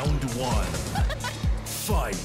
Round one. Fight.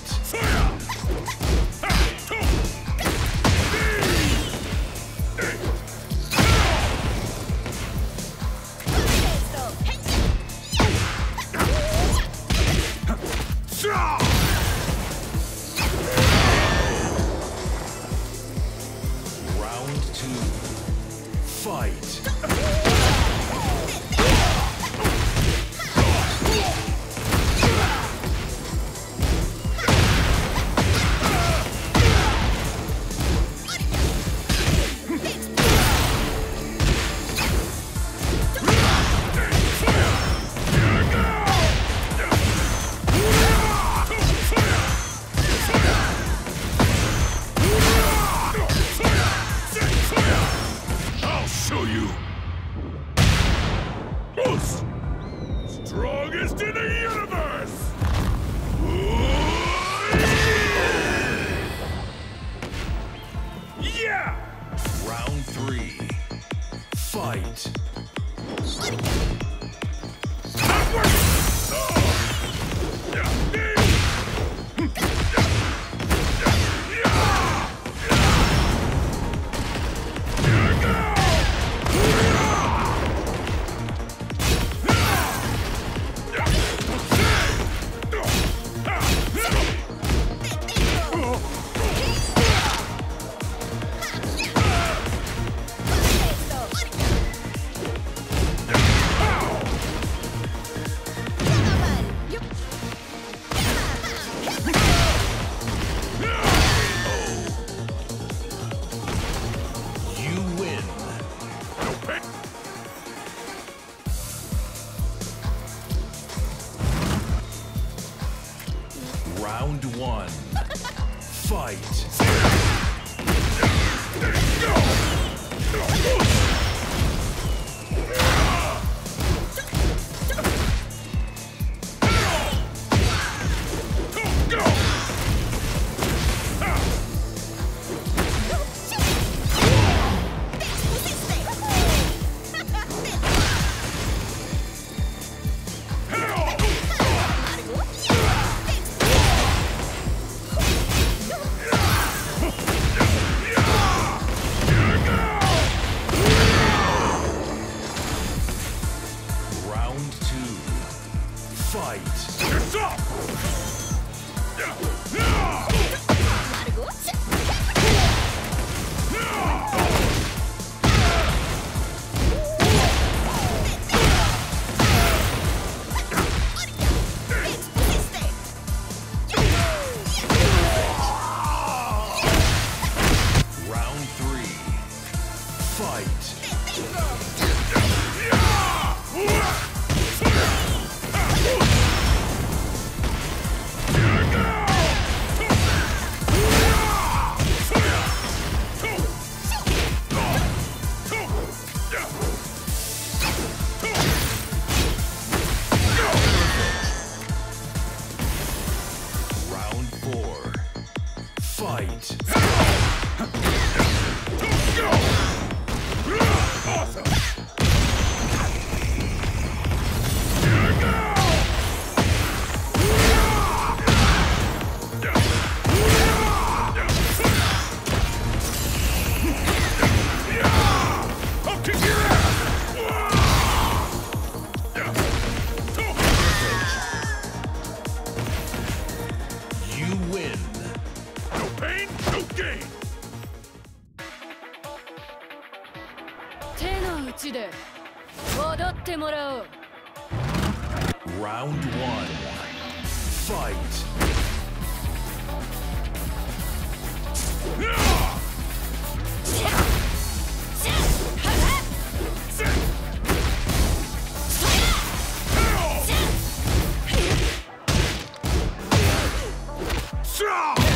Round one. Fight. Fight. 手の内で踊ってもらおう Round one. Fight. Round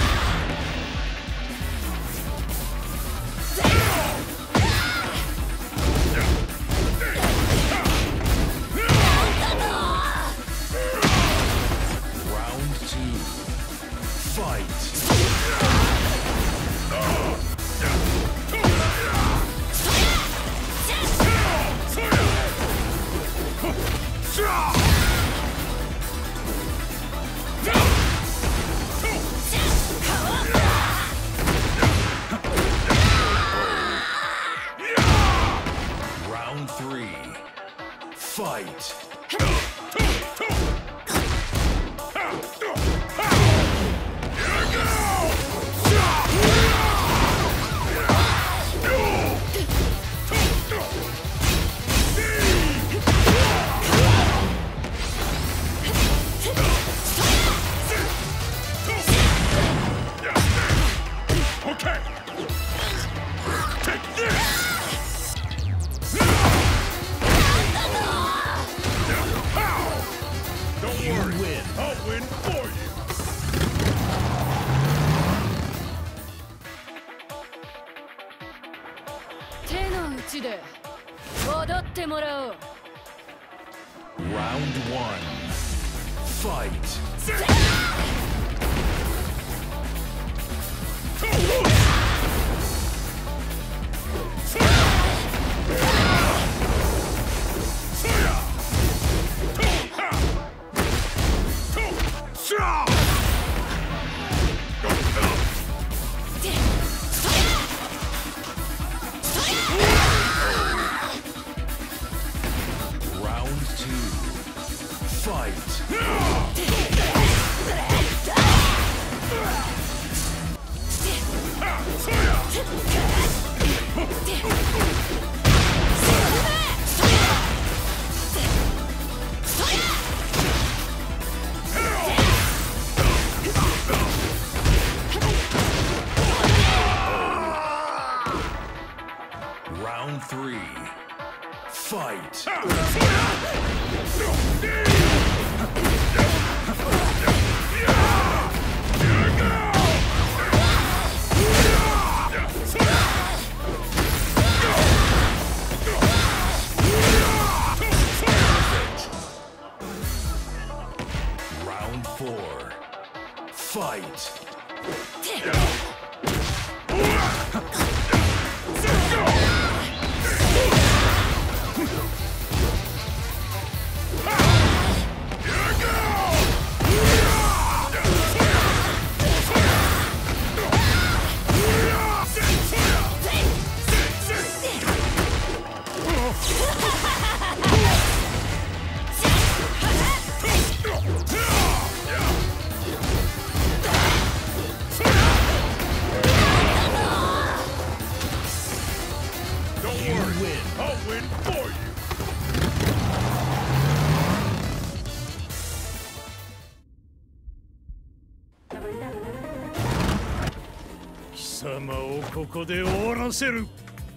こで終わらせる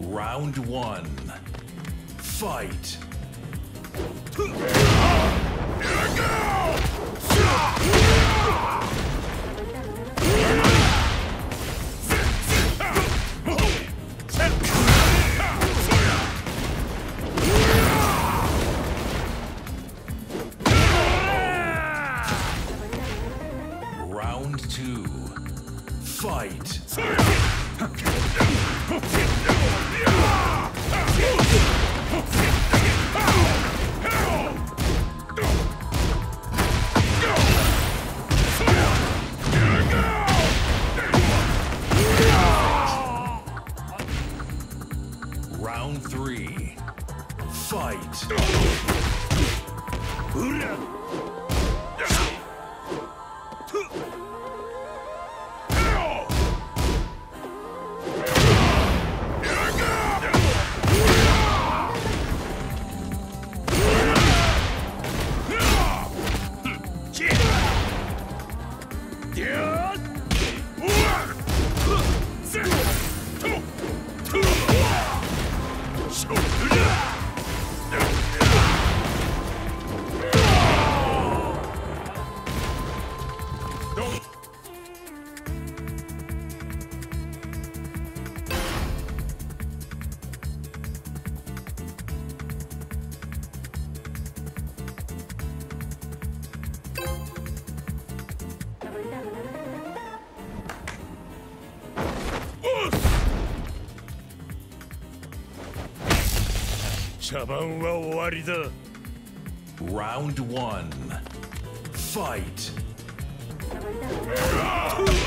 Round 1 Fight! Round one. Fight.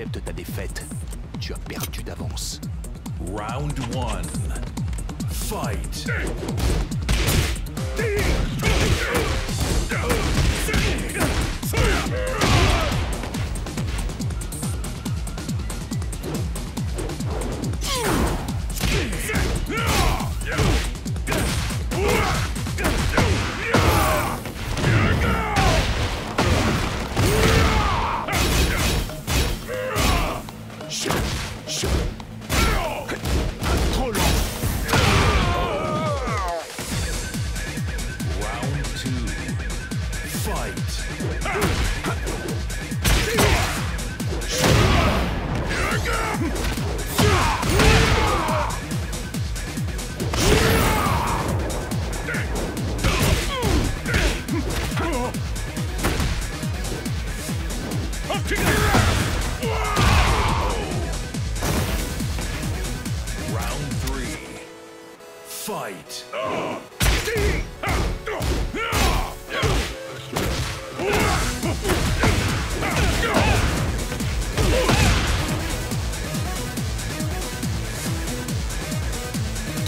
Accepte ta défaite. Tu as perdu d'avance. Round one. Fight.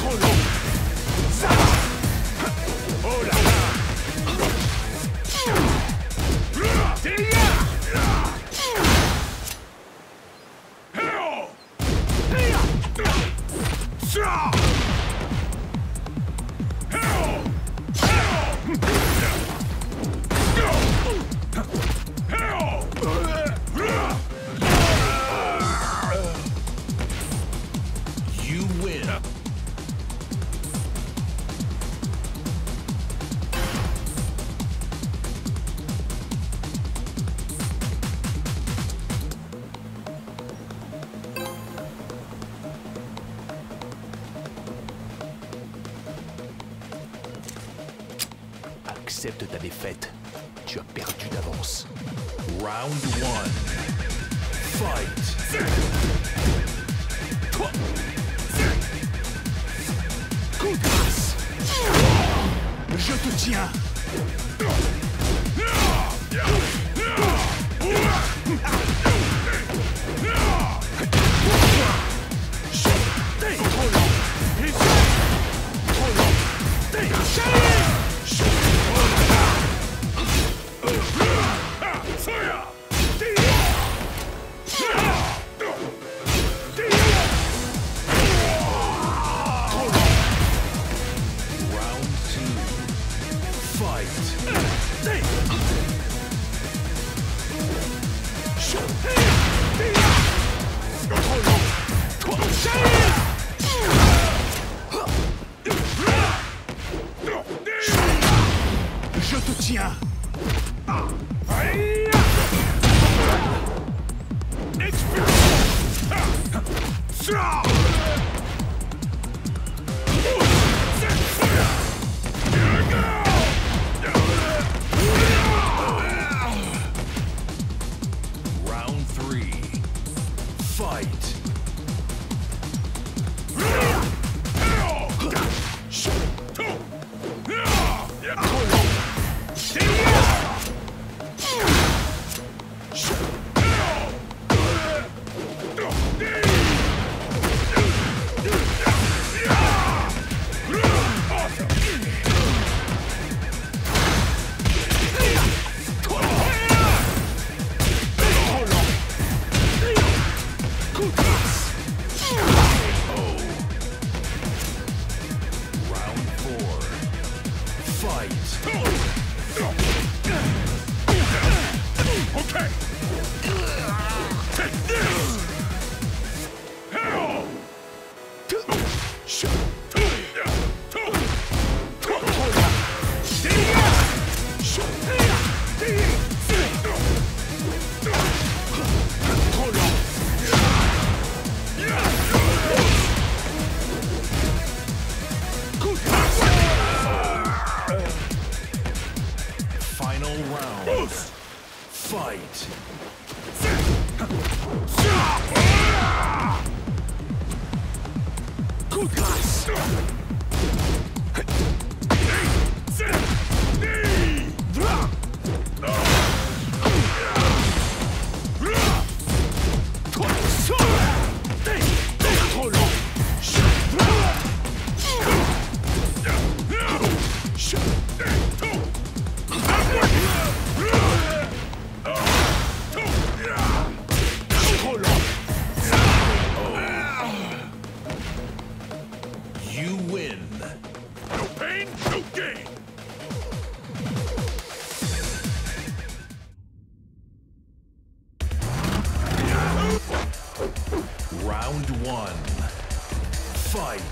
You Ta défaite. Tu as perdu d'avance. Round one. Fight. Je te tiens Okay. Fight.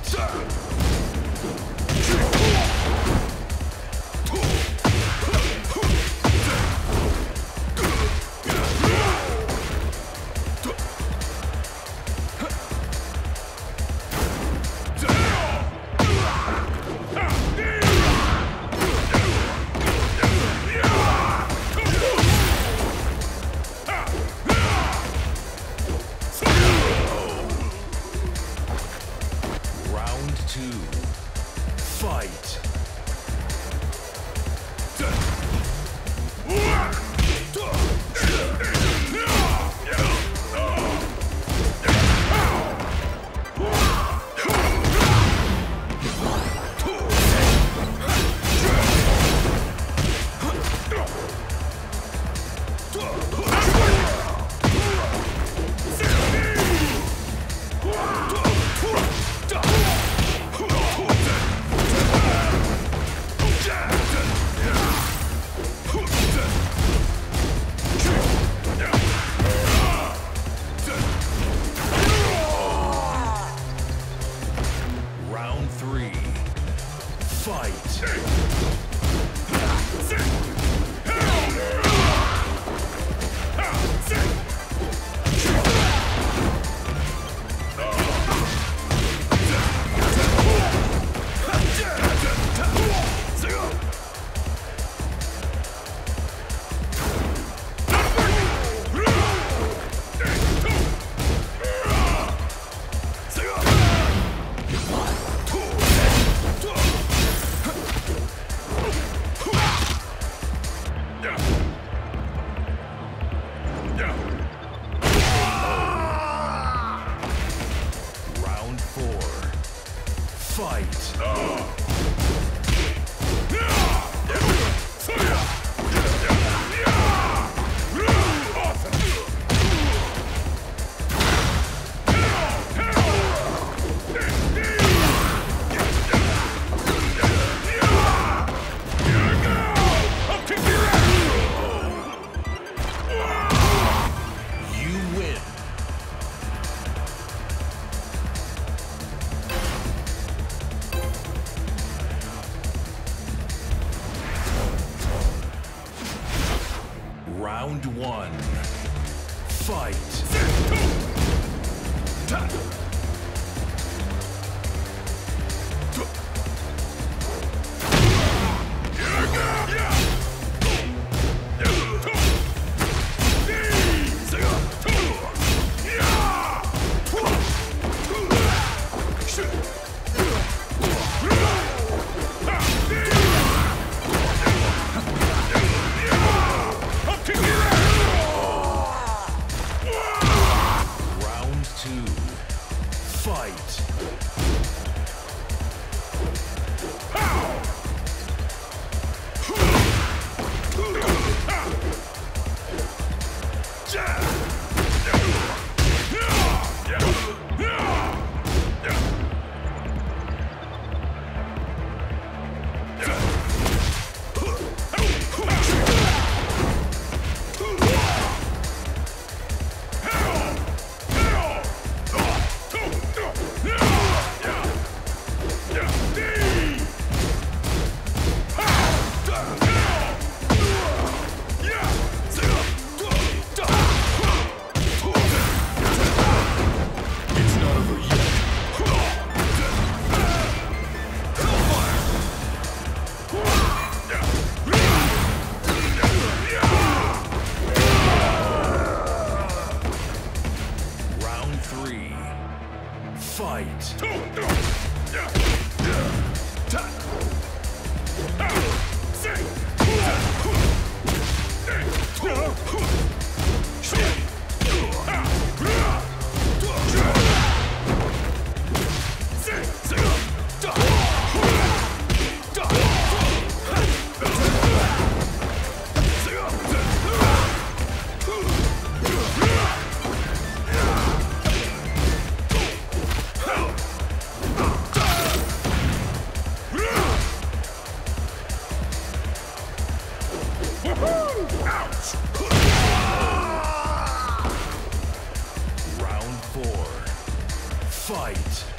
Fight! Two. Round four. Fight!